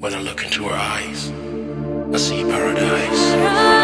When I look into her eyes, I see paradise.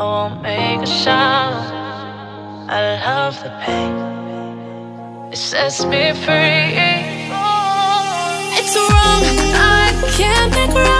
I won't make a sound. I love the pain. It sets me free. It's wrong. I can't think right.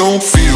Não feel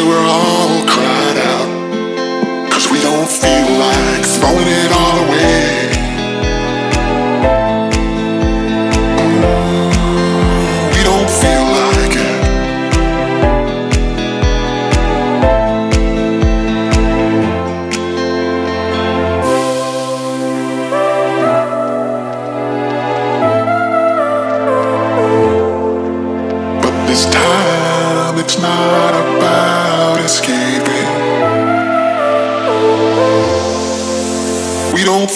we're all cried out. Cause we don't feel like throwing it all away. We don't feel like it. But this time it's not escaping. We don't